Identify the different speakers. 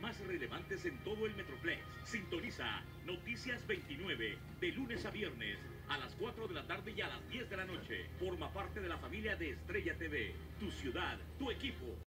Speaker 1: más relevantes en todo el Metroplex. Sintoniza Noticias 29 de lunes a viernes a las 4 de la tarde y a las 10 de la noche. Forma parte de la familia de Estrella TV. Tu ciudad, tu equipo.